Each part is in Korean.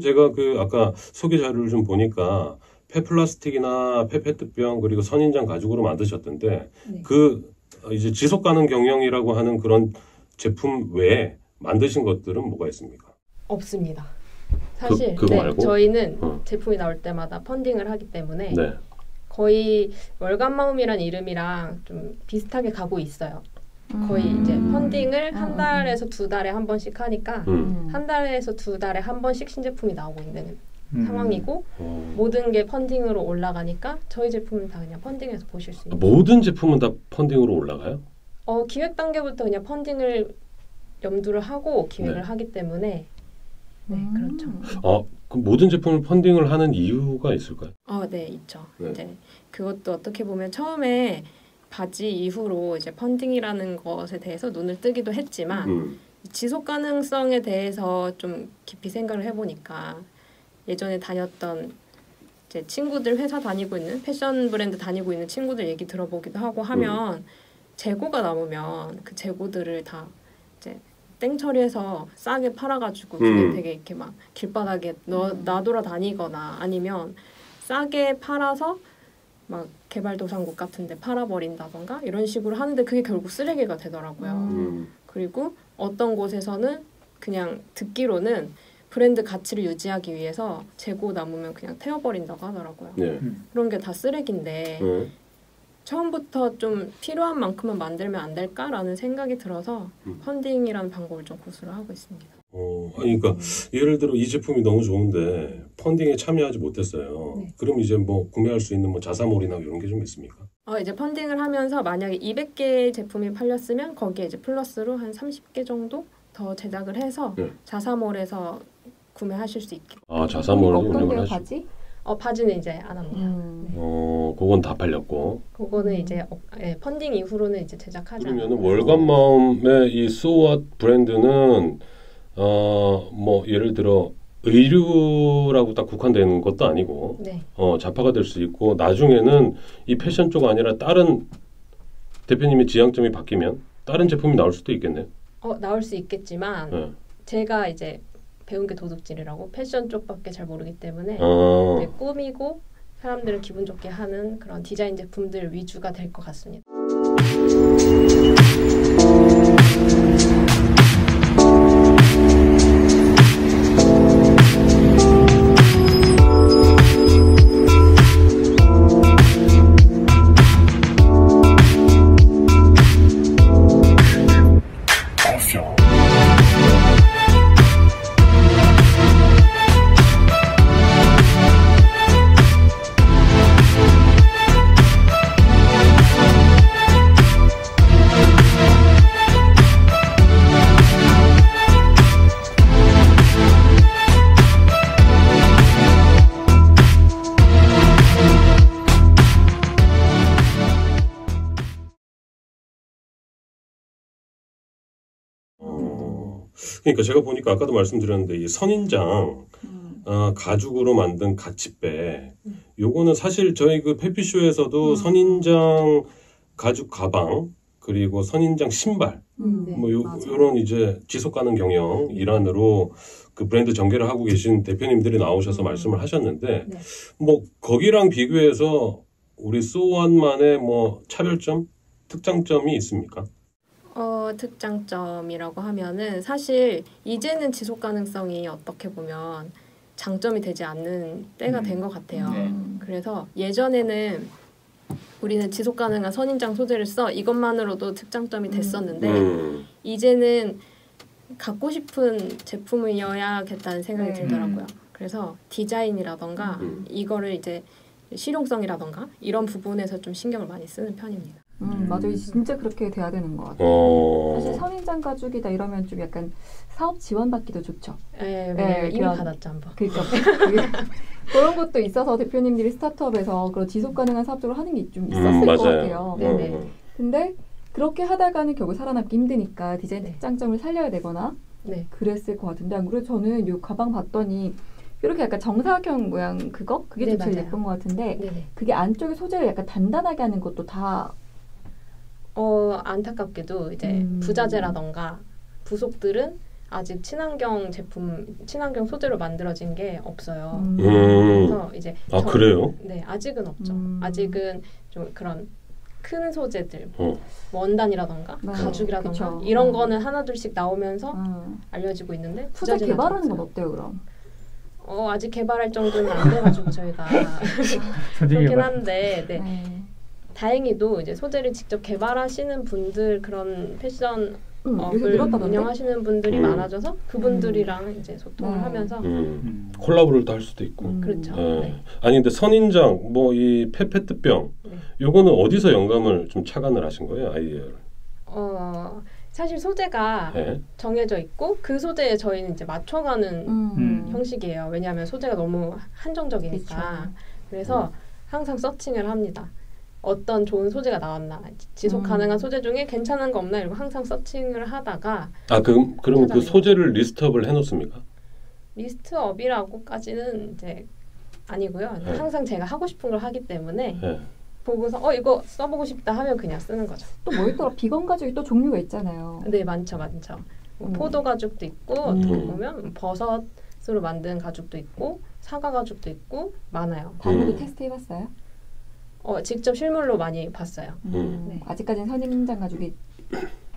제가 그 아까 소개 자료를 좀 보니까 폐플라스틱이나 폐페트병 그리고 선인장 가죽으로 만드셨던데 네. 그 이제 지속 가능 경영이라고 하는 그런 제품 외에 만드신 것들은 뭐가 있습니까? 없습니다. 사실 그거 네, 말고? 저희는 어. 제품이 나올 때마다 펀딩을 하기 때문에 네. 거의 월간 마음이란 이름이랑 좀 비슷하게 가고 있어요. 거의 음. 이제 펀딩을 음, 한 음, 달에서 두 달에 한 번씩 하니까 음. 한 달에서 두 달에 한 번씩 신제품이 나오고 있는 음. 상황이고 어, 모든 게 펀딩으로 올라가니까 저희 제품은 다 그냥 펀딩해서 보실 수 있는. 모든 제품은 다 펀딩으로 올라가요? 어 기획 단계부터 그냥 펀딩을 염두를 하고 기획을 네. 하기 때문에 네 그렇죠. 어, 그 모든 제품을 펀딩을 하는 이유가 있을까요? 어, 네, 있죠. 네. 이제 그것도 어떻게 보면 처음에 바지 이후로 이제 펀딩이라는 것에 대해서 눈을 뜨기도 했지만 음. 지속 가능성에 대해서 좀 깊이 생각을 해보니까 예전에 다녔던 이제 친구들 회사 다니고 있는 패션 브랜드 다니고 있는 친구들 얘기 들어보기도 하고 하면 재고가 남으면 그 재고들을 다 이제 땡 처리해서 싸게 팔아가지고 음. 되게 이렇게 막 길바닥에 너, 나돌아 다니거나 아니면 싸게 팔아서 막 개발도상국 같은데 팔아버린다던가 이런 식으로 하는데 그게 결국 쓰레기가 되더라고요. 음. 그리고 어떤 곳에서는 그냥 듣기로는 브랜드 가치를 유지하기 위해서 재고 남으면 그냥 태워버린다고 하더라고요. 네. 그런 게 다 쓰레기인데 네. 처음부터 좀 필요한 만큼만 만들면 안 될까라는 생각이 들어서 음. 펀딩이라는 방법을 좀 고수를 하고 있습니다. 어, 그러니까 예를 들어 이 제품이 너무 좋은데 펀딩에 참여하지 못했어요. 네. 그럼 이제 뭐 구매할 수 있는 뭐 자사몰이나 이런 게 좀 있습니까? 어, 이제 펀딩을 하면서 만약에 200개 제품이 팔렸으면 거기에 이제 플러스로 한 30개 정도 더 제작을 해서 네. 자사몰에서 구매하실 수 있게. 아, 자사몰도 어떤 운영을 하시고. 바지? 어, 바지는 이제 안 합니다. 음. 어, 그건 다 팔렸고. 그거는 음. 이제 어, 예, 펀딩 이후로는 이제 제작하지 그러면은 않아요. 월간 마음의 이 소왓 브랜드는 어, 뭐 예를 들어 의류라고 딱 국한되는 것도 아니고 네. 어, 자파가 될 수 있고 나중에는 이 패션 쪽 아니라 다른 대표님의 지향점이 바뀌면 다른 제품이 나올 수도 있겠네요. 어, 나올 수 있겠지만 네. 제가 이제 배운 게 도둑질이라고 패션 쪽밖에 잘 모르기 때문에 어. 이제 꾸미고 사람들을 기분 좋게 하는 그런 디자인 제품들 위주가 될 것 같습니다. 그러니까 제가 보니까 아까도 말씀드렸는데 이 선인장 음. 어, 가죽으로 만든 가치배 음. 요거는 사실 저희 그 페피쇼에서도 음. 선인장 가죽 가방 그리고 선인장 신발 음, 네, 뭐 요, 맞아요. 요런 이제 지속 가능 경영 일환으로 그 브랜드 전개를 하고 계신 대표님들이 나오셔서 음. 말씀을 하셨는데 네. 뭐 거기랑 비교해서 우리 소원만의 뭐 차별점 특장점이 있습니까? 어, 특장점이라고 하면은 사실 이제는 지속 가능성이 어떻게 보면 장점이 되지 않는 때가 음. 된것 같아요. 네. 그래서 예전에는 우리는 지속 가능한 선인장 소재를 써 이것만으로도 특장점이 음. 됐었는데 음. 이제는 갖고 싶은 제품이어야겠다는 생각이 네. 들더라고요. 그래서 디자인이라던가 음. 이거를 이제 실용성이라던가 이런 부분에서 좀 신경을 많이 쓰는 편입니다. 음, 맞아요. 진짜 그렇게 돼야 되는 것 같아요. 어. 사실 선인장 가죽이다 이러면 좀 약간 사업 지원받기도 좋죠. 예, 네, 이미 그런- 받았죠 한번. 그러니까 그런 것도 있어서 대표님들이 스타트업에서 그런 지속 가능한 사업 쪽으로 하는 게 좀 있었을 음, 것 맞아요. 같아요. 네, 네. 어. 근데 그렇게 하다가는 결국 살아남기 힘드니까 디자인 네. 특장점을 살려야 되거나 네. 그랬을 것 같은데 안 그래도 저는 이 가방 봤더니 이렇게 약간 정사각형 모양 그거 그게 네, 좀 제일 맞아요. 예쁜 것 같은데 네네. 그게 안쪽에 소재를 약간 단단하게 하는 것도 다 어 안타깝게도 이제 음. 부자재라던가 부속들은 아직 친환경 제품, 친환경 소재로 만들어진 게 없어요. 음. 음. 그래서 이제 아 저- 그래요? 네, 아직은 없죠. 음. 아직은 좀 그런 큰 소재들, 어. 원단이라던가 네, 가죽이라던가 그쵸. 이런 음. 거는 하나 둘씩 나오면서 음. 알려지고 있는데 소재 개발하는 건. 어때요 그럼? 어, 아직 개발할 정도는 안 돼가지고 저희가 그렇긴. 한데 네. 네. 다행히도 이제 소재를 직접 개발하시는 분들 그런 패션 음, 업을? 운영하시는 분들이 음. 많아져서 그분들이랑 이제 소통을 네. 하면서 음. 음. 콜라보를 할 수도 있고. 음. 그렇죠. 예. 네. 아니 근데 선인장 뭐 이 페페트병 네. 요거는 어디서 영감을 좀 착안을 하신 거예요 아이디어를? 어, 사실 소재가 예. 정해져 있고 그 소재에 저희는 이제 맞춰가는 음. 음. 형식이에요. 왜냐하면 소재가 너무 한정적이니까. 그쵸. 그래서 항상 searching을 합니다. 어떤 좋은 소재가 나왔나, 지속 음. 가능한 소재 중에 괜찮은 거 없나 이러고 항상 searching을 하다가 아 그럼 그러면 그. 소재를 list up을 해놓습니까? list up이라고까지는 이제 아니고요. 네. 항상 제가 하고 싶은 걸 하기 때문에 예. 보고서 어 이거 써보고 싶다 하면 그냥 쓰는 거죠. 또 뭐 있더라? 비건 가죽이 또 종류가 있잖아요. 네 많죠, 많죠. 뭐 음. 포도 가죽도 있고 음. 어떻게 보면 버섯으로 만든 가죽도 있고 사과 가죽도 있고 많아요. 다리도 음. 테스트 해봤어요? 어 직접 실물로 많이 봤어요. 음. 네. 아직까지는 선인장 가죽이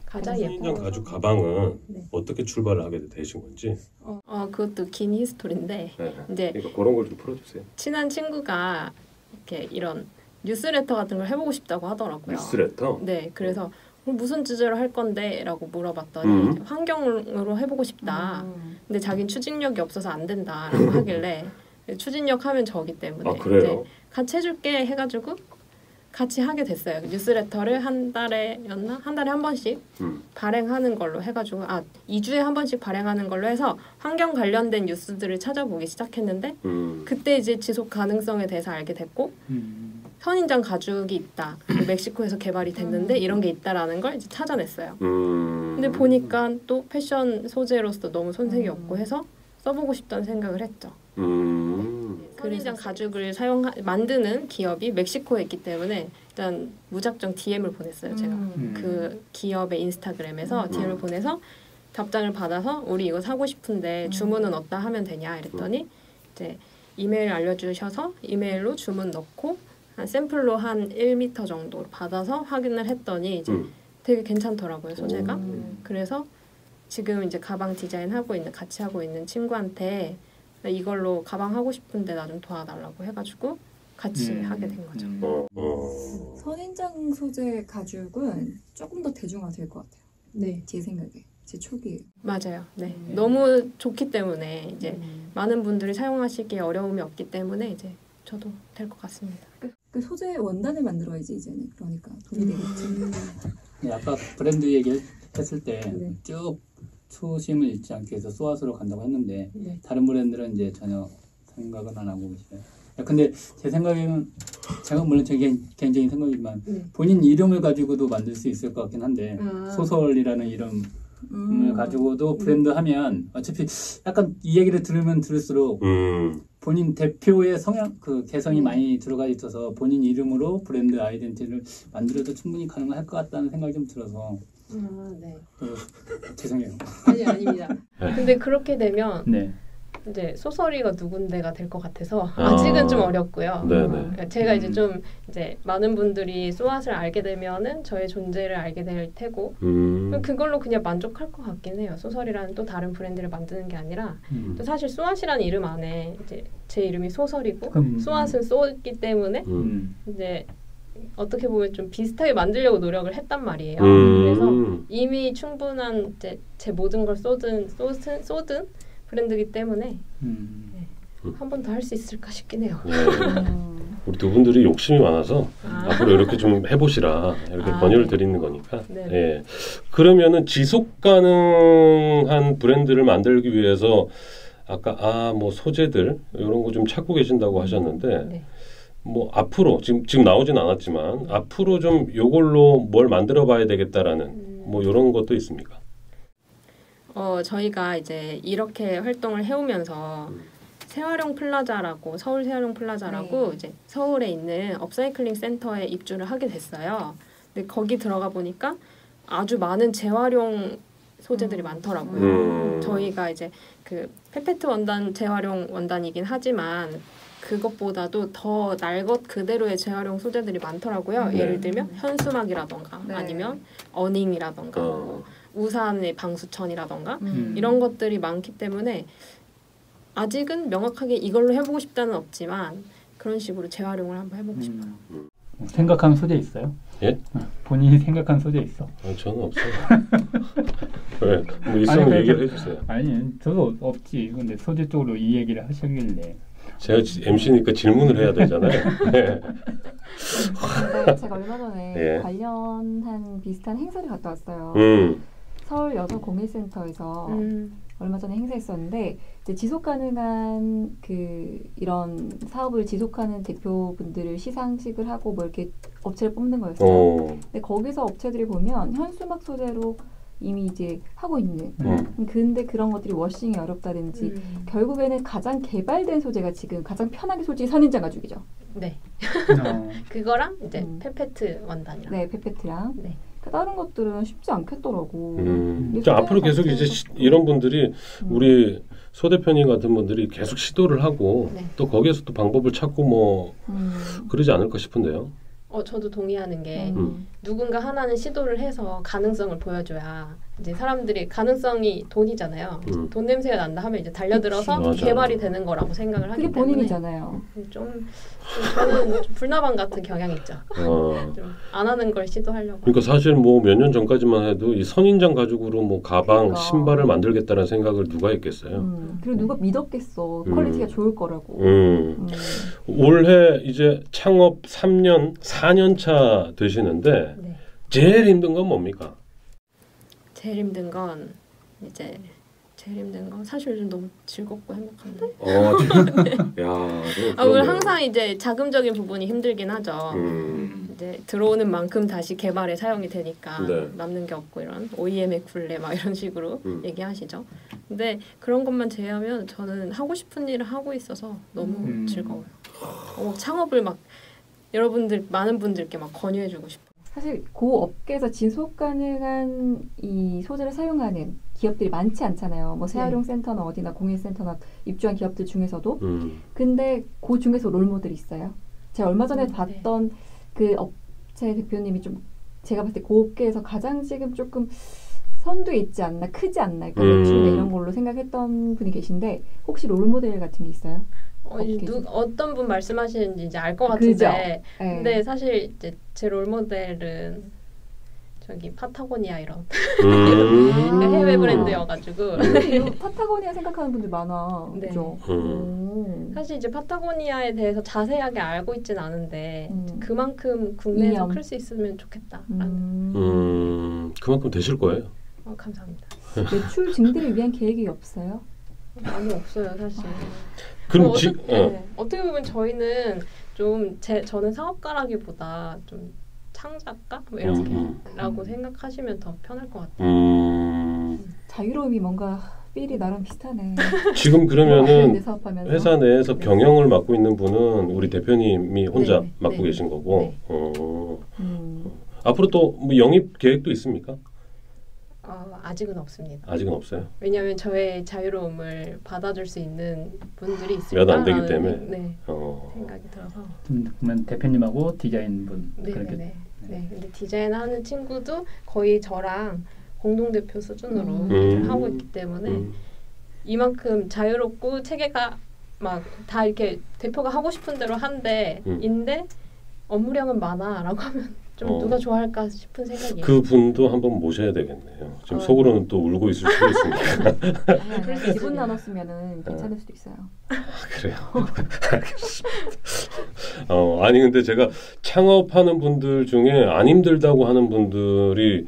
가장 예뻐. 가죽 가방은 네. 어떻게 출발을 하게 되신 건지. 어, 어, 그것도 긴 히스토리인데 예. 이제 그러니까 그런 걸 좀 풀어주세요. 친한 친구가 이렇게 이런 뉴스레터 같은 걸 해보고 싶다고 하더라고요. 뉴스레터. 네, 그래서 어, 무슨 주제로 할 건데?라고 물어봤더니 음. 이제 환경으로 해보고 싶다. 음. 근데 자긴 추진력이 없어서 안 된다라고 하길래 추진력 하면 저기 때문에 아 이제 그래요? 같이 해줄게 해가지고 같이 하게 됐어요. 뉴스레터를 한 달에였나 한 달에 한 번씩 음. 발행하는 걸로 해가지고 아 2주에 한 번씩 발행하는 걸로 해서 환경 관련된 뉴스들을 찾아보기 시작했는데 음. 그때 이제 지속 가능성에 대해서 알게 됐고 음. 선인장 가죽이 있다. 그 멕시코에서 개발이 됐는데 음. 이런 게 있다라는 걸 이제 찾아냈어요. 음. 근데 보니까 또 패션 소재로서 너무 손색이 음. 없고 해서 써보고 싶다는 생각을 했죠. 음. 선인장 가죽을 사용 만드는 기업이 멕시코에 있기 때문에 일단 무작정 DM을 보냈어요. 제가 음. 그 기업의 인스타그램에서 음. DM을 보내서 답장을 받아서 우리 이거 사고 싶은데 음. 주문은 어디다 하면 되냐 이랬더니 이제 이메일 알려주셔서 이메일로 주문 넣고 한 샘플로 한 1m 정도 받아서 확인을 했더니 이제 음. 되게 괜찮더라고요 소재가. 음. 그래서 지금 이제 가방 디자인 하고 있는 같이 하고 있는 친구한테 이걸로 가방 하고 싶은데 나 좀 도와달라고 해가지고 같이 음. 하게 된 거죠. 음. 선인장 소재 가죽은 조금 더 대중화될 것 같아요. 네 제 생각에 제 초기에. 맞아요. 네 음. 너무 좋기 때문에 이제 음. 많은 분들이 사용하시기에 어려움이 없기 때문에 이제 저도 될 것 같습니다. 그 소재 원단을 만들어야지 이제는 그러니까 돈이 되겠지. 네, 아까 브랜드 얘기했을 때 네. 쭉 초심을 잃지 않기 위해서 소아스로 간다고 했는데 네. 다른 브랜드는 이제 전혀 생각은 안 하고 계시네요. 근데 제 생각에는 제가 물론 제 개인, 개인적인 생각이지만 네. 본인 이름을 가지고도 만들 수 있을 것 같긴 한데 아. 소설이라는 이름을 음. 가지고도 브랜드 하면 어차피 약간 이 얘기를 들으면 들을수록 음. 본인 대표의 성향 그 개성이 음. 많이 들어가 있어서 본인 이름으로 브랜드 아이덴티티를 만들어도 충분히 가능할 것 같다는 생각이 좀 들어서 아, 네. 어, 죄송해요. 아니 아닙니다. 네. 근데 그렇게 되면 네. 이제 소설이가 누군데가 될 것 같아서 아. 아직은 좀 어렵고요. 네네. 제가 이제 음. 좀 이제 많은 분들이 소아를 알게 되면은 저의 존재를 알게 될 테고 음. 그걸로 그냥 만족할 것 같긴 해요. 소설이라는 또 다른 브랜드를 만드는 게 아니라 음. 또 사실 소아이라는 이름 안에 이제 제 이름이 소설이고 음. 소아은 쏘기 때문에 음. 음. 이제 어떻게 보면 좀 비슷하게 만들려고 노력을 했단 말이에요. 음. 그래서 이미 충분한 이제 제 모든 걸 쏟은 쏟은, 쏟은 브랜드이기 때문에 음. 한번 더 할 수 있을까 싶긴 해요. 네. 음. 우리 두 분들이 욕심이 많아서 아. 앞으로 이렇게 좀 해보시라 이렇게 아, 권유를 네. 드리는 거니까. 네. 예. 그러면은 지속 가능한 브랜드를 만들기 위해서 아까 아 뭐 소재들 이런 거 좀 찾고 계신다고 하셨는데 네. 뭐 앞으로 지금 지금 나오진 않았지만 앞으로 좀 요걸로 뭘 만들어 봐야 되겠다라는 음. 뭐 이런 것도 있습니까? 어 저희가 이제 이렇게 활동을 해오면서 음. 새활용 플라자라고 서울 새활용 플라자라고 네. 이제 서울에 있는 업사이클링 센터에 입주를 하게 됐어요. 근데 거기 들어가 보니까 아주 많은 재활용 소재들이 음. 많더라고요. 음. 저희가 이제 그 폐페트 원단 재활용 원단이긴 하지만 그것보다도 더 날 것 그대로의 재활용 소재들이 많더라고요. 네. 예를 들면 현수막이라던가 네. 아니면 어닝이라던가 어. 뭐 우산의 방수천이라던가 음. 이런 것들이 많기 때문에 아직은 명확하게 이걸로 해보고 싶다는 없지만 그런 식으로 재활용을 한번 해보고 싶어요. 음. 생각한 소재 있어요? 예? 어, 본인이 생각한 소재 있어? 아, 저는 없어요. 왜? 뭐 있으면 아니, 얘기를 그- 해주세요. 아니 저도 없지. 근데 소재 쪽으로 이 얘기를 하시길래 제가 MC니까 질문을 해야 되잖아요. 네. 근데 제가 얼마 전에 예. 관련한 비슷한 행사를 갔다 왔어요. 음. 서울 여성 공예센터에서 음. 얼마 전에 행사했었는데 이제 지속 가능한 그 이런 사업을 지속하는 대표분들을 시상식을 하고 뭐 이렇게 업체를 뽑는 거였어요. 어. 근데 거기서 업체들이 보면 현수막 소재로 이미 이제 하고 있는 음. 근데 그런 것들이 워싱이 어렵다든지 음. 결국에는 가장 개발된 소재가 지금 가장 편하게 솔직히 선인장 가죽이죠. 네. 어, 그거랑 이제 음. 페페트 원단이랑 네, 페페트랑. 네. 그 다른 것들은 쉽지 않겠더라고. 음. 앞으로 계속 이제 시, 이런 분들이 음. 우리 소 대표님 같은 분들이 계속 시도를 하고 네. 또 거기에서 또 방법을 찾고 뭐 음. 그러지 않을까 싶은데요. 어 저도 동의하는 게 음. 누군가 하나는 시도를 해서 가능성을 보여줘야 이제 사람들이 가능성이 돈이잖아요. 음. 돈 냄새가 난다 하면 이제 달려들어서 그치. 개발이 되는 거라고 생각을 하기 그게 때문에 본인이잖아요. 좀, 좀 저는 좀 불나방 같은 경향이 있죠. 어. 좀 안 하는 걸 시도하려고. 그러니까 사실 뭐 몇 년 전까지만 해도 이 선인장 가죽으로 뭐 가방, 그러니까. 신발을 만들겠다는 생각을 누가 했겠어요. 음. 그리고 누가 믿었겠어. 음. quality가 좋을 거라고. 음. 음. 올해 이제 창업 3년, 4년 차 되시는데 네. 제일 힘든 건 뭡니까? 제일 힘든 건 이제 제일 힘든 건 사실 좀 너무 즐겁고 행복한데. 어, 야, 아, 물론 항상 이제 자금적인 부분이 힘들긴 하죠. 음, 이제 들어오는 만큼 다시 개발에 사용이 되니까 네. 남는 게 없고 이런 OEM의 굴레 막 이런 식으로 음. 얘기하시죠. 근데 그런 것만 제외하면 저는 하고 싶은 일을 하고 있어서 너무 음. 즐거워요. 어, 창업을 막 여러분들 많은 분들께 막 권유해주고 싶어요. 사실 그 업계에서 지속 가능한 이 소재를 사용하는 기업들이 많지 않잖아요. 뭐 재활용 센터나 어디나 공예센터나 입주한 기업들 중에서도. 음, 근데 그 중에서 롤모델이 있어요. 제가 얼마 전에 음, 네. 봤던 그 업체 대표님이 좀 제가 봤을 때그 업계에서 가장 지금 조금 선두에 있지 않나, 크지 않나, 그러니까 음. 매출이나 이런 걸로 생각했던 분이 계신데 혹시 롤모델 같은 게 있어요? 어. 누, 어떤 분 말씀하시는지 이제 알것 그죠? 같은데 네. 근데 사실 이제 제 롤모델은 저기 파타고니아 이런 음. 아. 해외 브랜드여가지고 이 파타고니아 생각하는 분들 많아. 네. 그죠? 음. 오. 사실 이제 파타고니아에 대해서 자세하게 알고 있진 않은데 음. 그만큼 국내에서. 클 수 있으면 좋겠다라는 음. 음, 그만큼 되실 거예요. 어, 감사합니다. 매출 증대를 위한 계획이 없어요? 많이 없어요 사실. 그럼 뭐 지, 어떻게, 어, 네. 어떻게 보면 저희는 좀 제 저는 사업가라기보다 좀 창작가 뭐 음, 이렇게라고 음. 생각하시면 더 편할 것 같아요. 음, 자유로움이 뭔가 삘이 나랑 비슷하네. 지금 내 그러면은 사업하면서. 회사 내에서 네. 경영을 맡고 있는 분은 우리 대표님이 혼자 네, 맡고 네. 계신 거고, 네. 어, 음. 앞으로 또 뭐 영입 계획도 있습니까? 어, 아직은 없습니다. 아직은 없어요. 왜냐하면 저의 자유로움을 받아줄 수 있는 분들이 몇안 되기 때문에. 네, 어, 생각이 들어서. 좀 그러면 대표님하고 디자인분 그렇게 네네네. 네, 근데 디자인하는 친구도 거의 저랑 공동 대표 수준으로 음. 일을 하고 있기 때문에 음, 이만큼 자유롭고 체계가 막 다 이렇게 대표가 하고 싶은 대로 한데 음. 인데 업무량은 많아라고 하면 좀 어. 누가 좋아할까 싶은 생각이에요. 그 분도 한번 모셔야 되겠네요. 지금 어. 속으로는 또 울고 있을 수도 그럴 아니, 수 지분 있어요. 나눴으면은 괜찮을 수도 있어요. 그래요. 알겠습니다. 어, 아니 근데 제가 창업하는 분들 중에 안 힘들다고 하는 분들이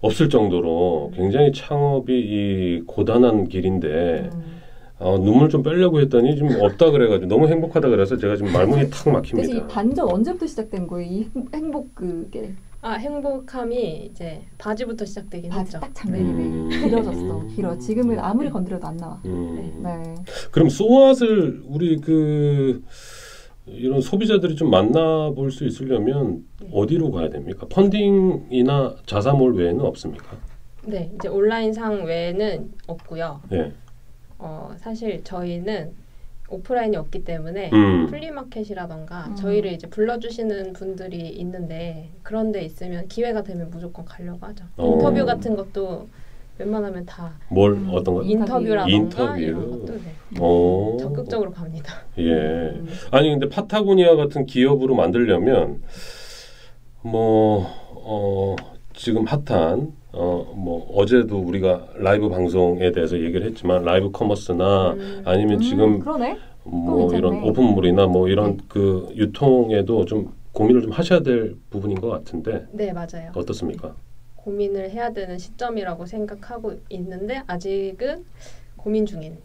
없을 정도로 굉장히 창업이 이 고단한 길인데 음. 어, 눈물 좀 빼려고 했더니 좀 없다 그래가지고 너무 행복하다 그래서 제가 지금 말문이 탁 대신 이 막힙니다. 반전 언제부터 시작된 거예요? 이 행- 행복 그게 아 행복함이 이제 바지부터 시작되긴 바지 했죠. 딱 장면이네. 음. 길어졌어. 길어. 지금은 아무리 건드려도 안 나와. 음. 네. 그럼 소아을 우리 그 이런 소비자들이 좀 만나볼 수 있으려면 네. 어디로 가야 됩니까? 펀딩이나 자사몰 외에는 없습니까? 네, 이제 온라인 상 외에는 없고요. 예. 어, 사실 저희는 오프라인이 없기 때문에 음. flea market이라던가 음. 저희를 이제 불러주시는 분들이 있는데 그런 데 있으면 기회가 되면 무조건 가려고 하죠. 어. 인터뷰 같은 것도 웬만하면 다 뭘 음. 어떤 거? 인터뷰. 인터뷰라던가 인터뷰. 이런 것도 네. 어. 적극적으로 갑니다. 예. 음. 아니 근데 파타고니아 같은 기업으로 만들려면 뭐 어, 지금 핫한 어, 뭐 어제도 우리가 라이브 방송에 대해서 얘기를 했지만 live commerce나 음. 아니면 음, 지금 그러네. 뭐. 이런 open mall이나 뭐 이런 네. 그 유통에도 좀 고민을 좀 하셔야 될 부분인 것 같은데 네, 맞아요. 어떻습니까? 고민을 해야 되는 시점이라고 생각하고 있는데 아직은 고민 중인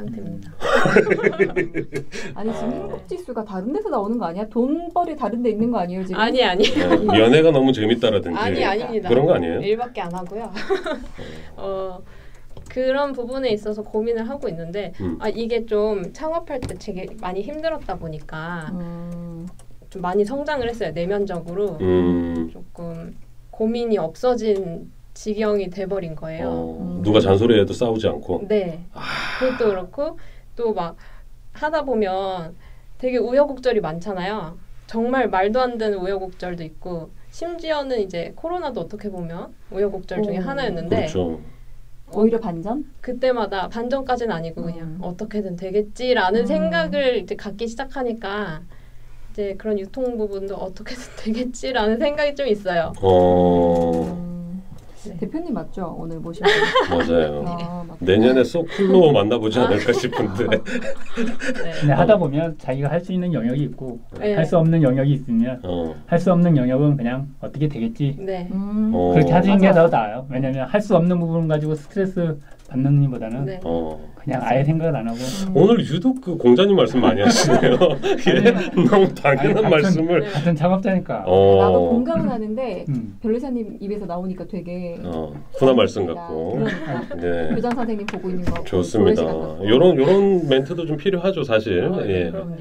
상태입니다. 아니 지금 행복 지수가 다른 데서 나오는 거 아니야? 돈벌이 다른 데 있는 거 아니에요 지금? 아니 아니 네, 연애가 너무 재밌다라든지 아니 아닙니다. 그런 거 아니에요? 일밖에 안 하고요. 어 그런 부분에 있어서 고민을 하고 있는데 음. 아 이게 좀 창업할 때 되게 많이 힘들었다 보니까 음, 좀 많이 성장을 했어요 내면적으로 음, 조금 고민이 없어진 지경이 돼버린 거예요. 어, 음. 누가 잔소리해도 싸우지 않고 네. 그것도 그렇고 또 막 하다 보면 되게 우여곡절이 많잖아요. 정말 말도 안 되는 우여곡절도 있고 심지어는 이제 코로나도 어떻게 보면 우여곡절 중에 오, 하나였는데 그렇죠. 오히려 반전? 그때마다 반전까지는 아니고 그냥 음. 어떻게든 되겠지라는 음. 생각을 이제 갖기 시작하니까 이제 그런 유통 부분도 어떻게든 되겠지라는 생각이 좀 있어요. 어 음, 네. 대표님 맞죠? 오늘 모신 분. 맞아요. 아. 내년에 소쿨로 만나보지 않을까 싶은데 네. 근데 하다 보면 자기가 할 수 있는 영역이 있고 네. 할수 없는 영역이 있으면 어, 할수 없는 영역은 그냥 어떻게 되겠지 네. 음, 어. 그렇게 하시는 게. 더 나아요. 왜냐면 할 수 없는 부분 가지고 스트레스 받는 것보다는 네. 어. 그냥 아예 생각을 안 하고 음. 오늘 유독 그 공자님 말씀 많이 하시네요. 예, 너무 당연한 아니, 말씀을. 네. 같은 창업자니까. 어, 나도 공감은 하는데 음. 변호사님 입에서 나오니까 되게 어, 훈한 말씀 같고. 그러니까 네. 교장 선생님 보고 있는 거 좋습니다. 요런 요런 멘트도 좀 필요하죠, 사실. 어, 네, 예. 그럼요.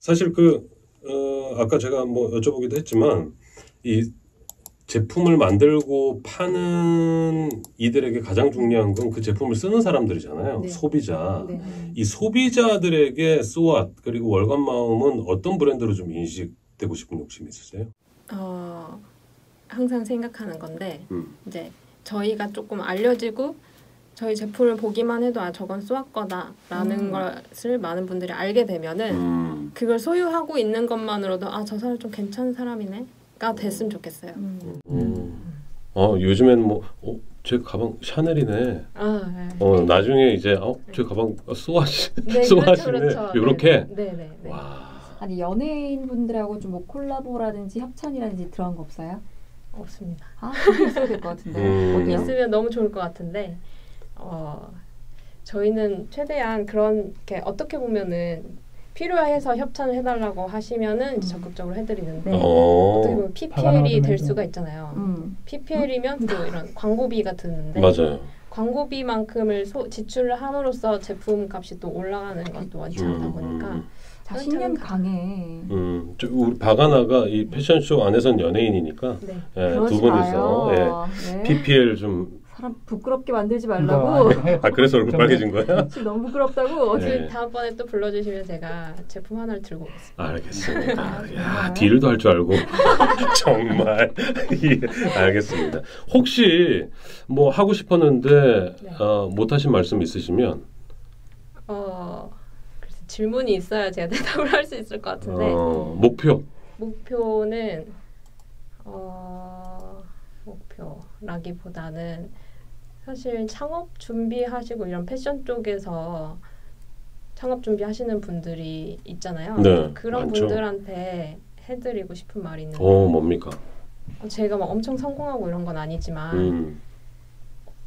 사실 그 어, 아까 제가 뭐 여쭤보기도 했지만 이 제품을 만들고 파는 이들에게 가장 중요한 건 그 제품을 쓰는 사람들이잖아요. 네. 소비자. 네. 이 소비자들에게 쏘앗 그리고 월간 마음은 어떤 브랜드로 좀 인식되고 싶은 욕심이 있으세요? 어, 항상 생각하는 건데 음. 이제 저희가 조금 알려지고 저희 제품을 보기만 해도 아 저건 쏘았 거다라는 음. 것을 많은 분들이 알게 되면은 음. 그걸 소유하고 있는 것만으로도 아 저 사람 좀 괜찮은 사람이네 가 됐으면 좋겠어요. 음. 음. 어, 요즘엔 뭐, 어, 제 가방 샤넬이네. 아, 네. 어, 나중에 이제, 어, 제 가방 쏘아시, 네, 쏘아시네. 그렇죠, 그렇죠. 요렇게. 네, 네, 네. 와. 아니 연예인 분들하고 좀 뭐 콜라보라든지 협찬이라든지 들어간 거 없어요? 없습니다. 아 있어야 될 것 같은데 음. 있으면 너무 좋을 것 같은데 어, 저희는 최대한 그런 게 어떻게 보면은 필요해서 협찬을 해달라고 하시면은 이제 음. 적극적으로 해드리는데 어, 어떻게 보면 PPL이 될. 수가 있잖아요. 음. PPL이면 또 이런 광고비가 드는데 맞아요. 광고비만큼을 소, 지출을 함으로써 제품 값이 또 올라가는 것도 원치 않다 보니까 음, 자신감이 참 강해. 음, 저 우리 바가나가 이 패션쇼 안에선 연예인이니까 네. 예, 두 분이서 예. 네. PPL 좀, 사람 부끄럽게 만들지 말라고. 아 그래서 얼굴 좀- 빨개진 거야? 지금 너무 부끄럽다고. 네. 그 다음번에 또 불러주시면 제가 제품 하나를 들고 오겠습니다. 알겠습니다. 야, 정말. 딜도 할 줄 알고 정말 예, 알겠습니다. 혹시 뭐 하고 싶었는데 네. 어, 못하신 말씀 있으시면 어, 글쎄 질문이 있어야 제가 대답을 할 수 있을 것 같은데 어, 목표. 목표는 어, 라기보다는 사실 창업 준비하시고 이런 패션 쪽에서 창업 준비하시는 분들이 있잖아요. 네, 그런 많죠. 분들한테 해드리고 싶은 말이 있는데 어 뭡니까? 제가 막 엄청 성공하고 이런 건 아니지만 음,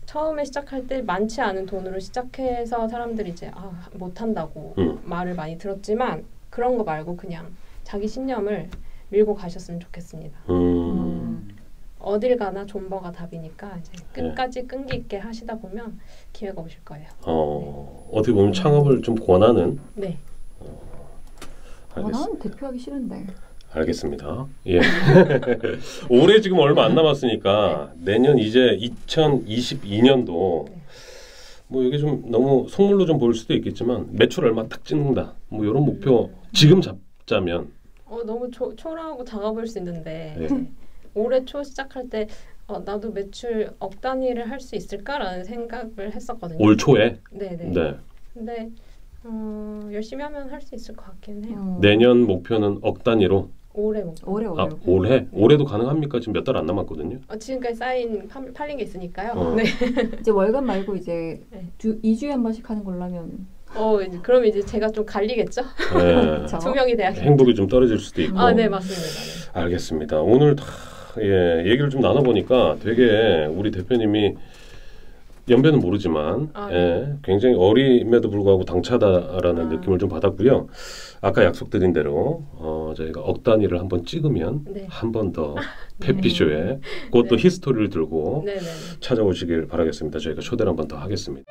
처음에 시작할 때 많지 않은 돈으로 시작해서 사람들이 이제 아, 못한다고 음. 말을 많이 들었지만 그런 거 말고 그냥 자기 신념을 밀고 가셨으면 좋겠습니다. 음, 음. 어딜 가나 존버가 답이니까 이제 네. 끝까지 끈기 있게 하시다 보면 기회가 오실 거예요. 어 어떻게 보면 창업을 좀 권하는. 네. 어. 난 대표하기 싫은데. 알겠습니다. 예. 올해 지금 얼마 안 남았으니까 내년 이제 2022년도 뭐 이게 좀 너무 속물로 좀 보일 수도 있겠지만 매출 얼마 딱 찍는다. 뭐 이런 목표 지금 잡자면 어, 너무 초, 초라하고 작아 보일 수 있는데 네. 올해 초 시작할 때 어, 나도 매출 억 단위를 할 수 있을까라는 생각을 했었거든요. 올 초에 네네. 네. 근데 어, 열심히 하면 할 수 있을 것 같긴 해요. 음. 내년 목표는 억 단위로 올해 목표. 올해 올해. 아, 올해 올해도 가능합니까? 지금 몇 달 안 남았거든요. 어, 지금까지 쌓인 파, 팔린 게 있으니까요. 어. 네. 이제 월급 말고 이제 네. 두 2주에 한 번씩 하는 걸로 하면 어, 이제 그럼 이제 제가 좀 갈리겠죠? 네. 그쵸? 두 명이 돼야. 행복이 좀 떨어질 수도 있고. 아, 네 맞습니다. 네. 알겠습니다. 오늘 다 예, 얘기를 좀 나눠보니까 되게 우리 대표님이 연배는 모르지만 아, 예, 굉장히 어림에도 불구하고 당차다라는 아. 느낌을 좀 받았고요. 아까 약속드린 대로 어, 저희가 억 단위를 한번 찍으면 네. 한번더 페피쇼에 그것도 네. 히스토리를 들고 네네. 찾아오시길 바라겠습니다. 저희가 초대를 한번 더 하겠습니다.